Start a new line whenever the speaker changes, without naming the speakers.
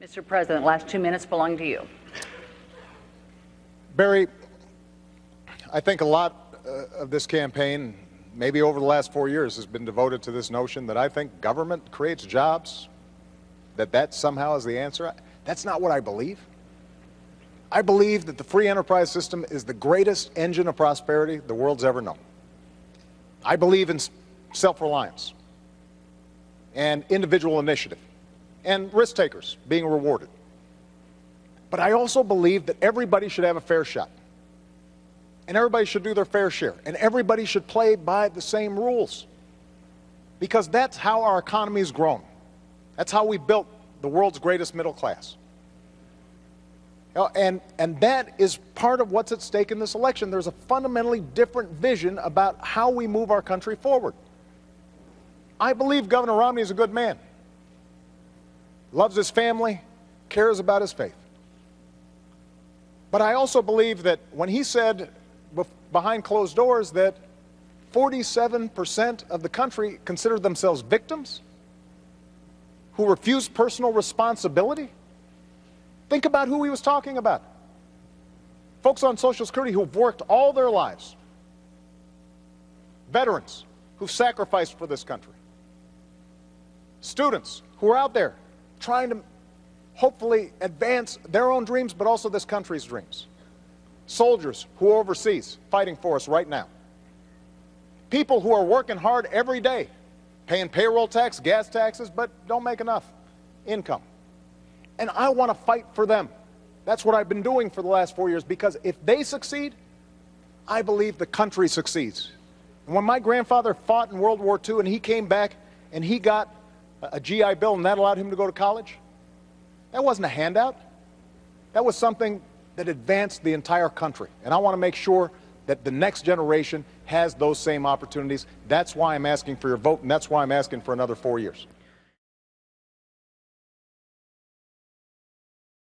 Mr. President, last two minutes belong to you.
Barry, I think a lot uh, of this campaign, maybe over the last four years, has been devoted to this notion that I think government creates jobs, that that somehow is the answer. That's not what I believe. I believe that the free enterprise system is the greatest engine of prosperity the world's ever known. I believe in self-reliance and individual initiative and risk takers being rewarded. But I also believe that everybody should have a fair shot. And everybody should do their fair share. And everybody should play by the same rules. Because that's how our economy has grown. That's how we built the world's greatest middle class. And, and that is part of what's at stake in this election. There's a fundamentally different vision about how we move our country forward. I believe Governor Romney is a good man, loves his family, cares about his faith. But I also believe that when he said behind closed doors that 47% of the country considered themselves victims who refused personal responsibility, think about who he was talking about. Folks on Social Security who've worked all their lives, veterans who've sacrificed for this country, students who are out there trying to hopefully advance their own dreams, but also this country's dreams. Soldiers who are overseas fighting for us right now. People who are working hard every day, paying payroll tax, gas taxes, but don't make enough income. And I want to fight for them. That's what I've been doing for the last four years because if they succeed, I believe the country succeeds. And when my grandfather fought in World War II and he came back and he got a GI Bill and that allowed him to go to college, that wasn't a handout. That was something that advanced the entire country. And I want to make sure that the next generation has those same opportunities. That's why I'm asking for your vote, and that's why I'm asking for another four years.